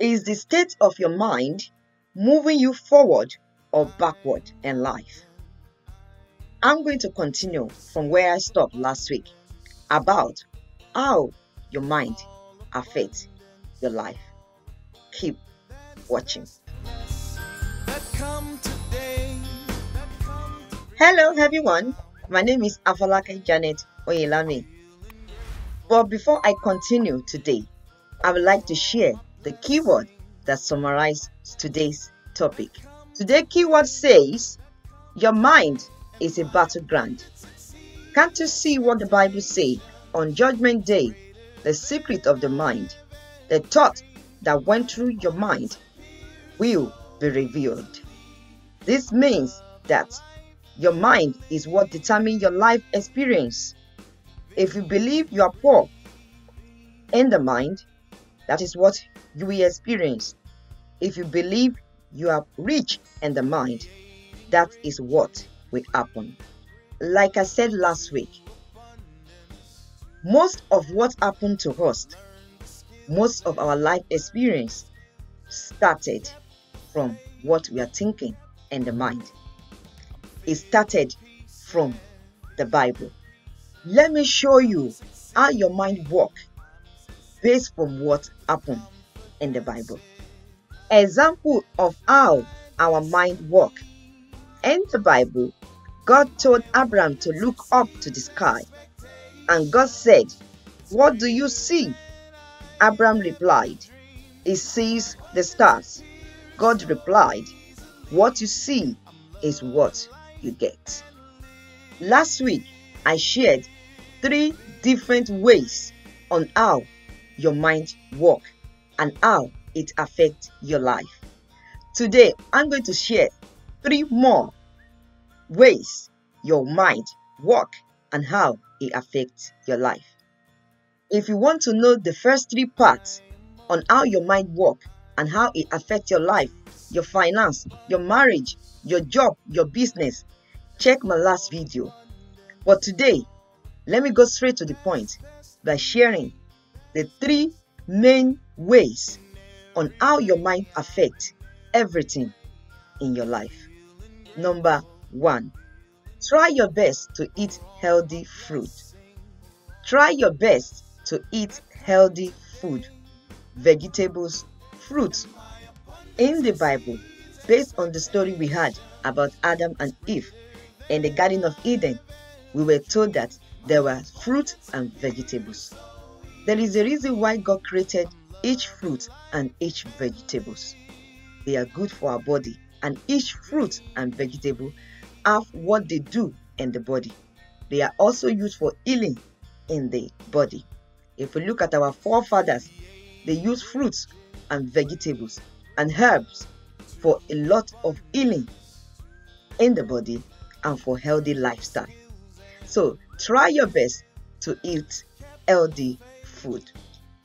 Is the state of your mind moving you forward or backward in life? I'm going to continue from where I stopped last week about how your mind affects your life. Keep watching. Hello, everyone. My name is Afalake Janet Oyelami. But before I continue today, I would like to share the keyword that summarizes today's topic. Today's keyword says, Your mind is a battleground. Can't you see what the Bible says on Judgment Day? The secret of the mind, the thought that went through your mind, will be revealed. This means that your mind is what determines your life experience. If you believe you are poor in the mind, that is what you will experience. If you believe you are rich in the mind, that is what will happen. Like I said last week, most of what happened to us, most of our life experience started from what we are thinking in the mind. It started from the Bible. Let me show you how your mind works based from what happened in the Bible. Example of how our mind work. In the Bible, God told Abraham to look up to the sky. And God said, What do you see? Abraham replied, He sees the stars. God replied, What you see is what you get. Last week, I shared three different ways on how your mind work and how it affects your life. Today, I'm going to share three more ways your mind work and how it affects your life. If you want to know the first three parts on how your mind work and how it affects your life, your finance, your marriage, your job, your business, check my last video. But today, let me go straight to the point by sharing the three main ways on how your mind affects everything in your life. Number one, try your best to eat healthy fruit. Try your best to eat healthy food, vegetables, fruits. In the Bible, based on the story we had about Adam and Eve in the Garden of Eden, we were told that there were fruit and vegetables. There is a reason why God created each fruit and each vegetables. They are good for our body and each fruit and vegetable have what they do in the body. They are also used for healing in the body. If we look at our forefathers, they used fruits and vegetables and herbs for a lot of healing in the body and for healthy lifestyle. So try your best to eat healthy food.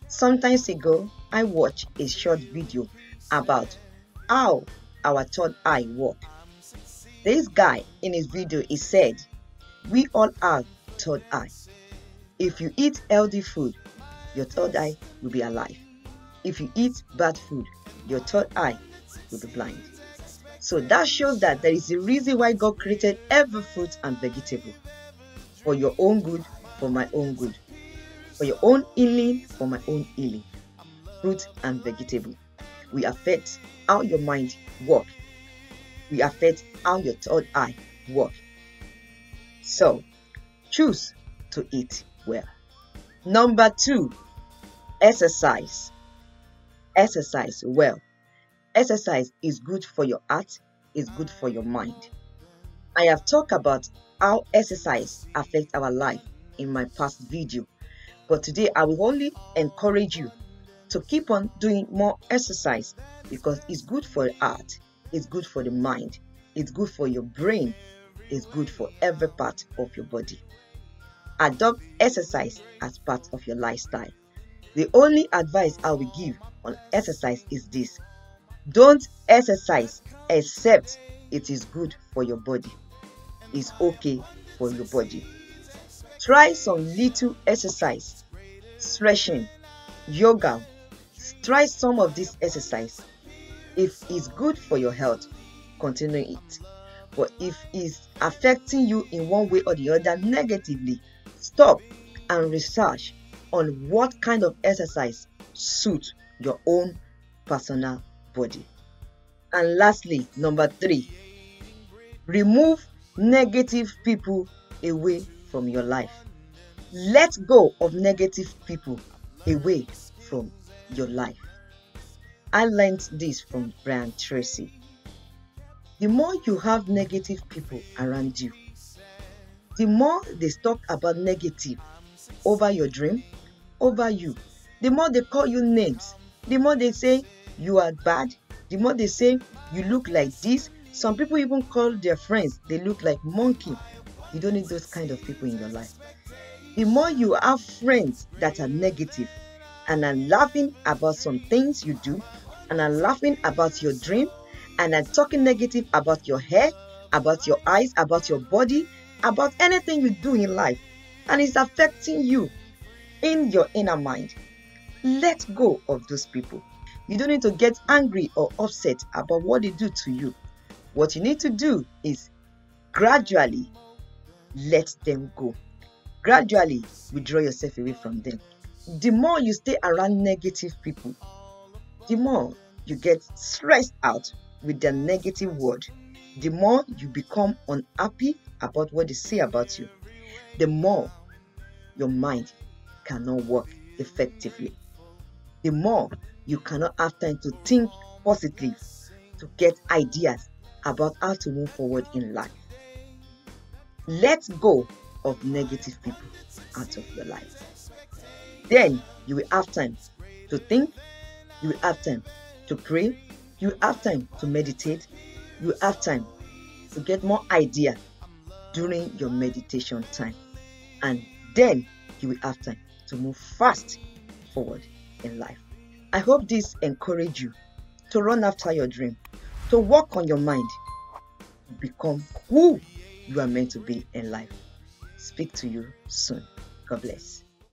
Sometimes ago, I watched a short video about how our third eye work. This guy in his video he said, we all have third eye. If you eat healthy food, your third eye will be alive. If you eat bad food, your third eye will be blind. So that shows that there is a reason why God created every fruit and vegetable for your own good, for my own good for your own healing, for my own healing. Fruit and vegetable. We affect how your mind work. We affect how your third eye work. So, choose to eat well. Number two, exercise. Exercise well. Exercise is good for your heart, is good for your mind. I have talked about how exercise affects our life in my past video but today I will only encourage you to keep on doing more exercise because it's good for the heart, it's good for the mind, it's good for your brain, it's good for every part of your body. Adopt exercise as part of your lifestyle. The only advice I will give on exercise is this don't exercise except it is good for your body. It's okay for your body. Try some little exercise, stretching, yoga, try some of this exercise. If it's good for your health, continue it. But if it's affecting you in one way or the other negatively, stop and research on what kind of exercise suits your own personal body. And lastly, number three, remove negative people away from your life. Let go of negative people away from your life. I learned this from Brian Tracy. The more you have negative people around you, the more they talk about negative over your dream, over you, the more they call you names, the more they say you are bad, the more they say you look like this. Some people even call their friends, they look like monkey. You don't need those kind of people in your life. The more you have friends that are negative and are laughing about some things you do and are laughing about your dream and are talking negative about your hair, about your eyes, about your body, about anything you do in life, and it's affecting you in your inner mind. Let go of those people. You don't need to get angry or upset about what they do to you. What you need to do is gradually let them go. Gradually withdraw yourself away from them. The more you stay around negative people, the more you get stressed out with their negative word, the more you become unhappy about what they say about you, the more your mind cannot work effectively. The more you cannot have time to think positively, to get ideas about how to move forward in life. Let go of negative people out of your life. Then you will have time to think, you will have time to pray, you will have time to meditate, you will have time to get more idea during your meditation time. And then you will have time to move fast forward in life. I hope this encourage you to run after your dream, to work on your mind, become who you are meant to be in life. Speak to you soon. God bless.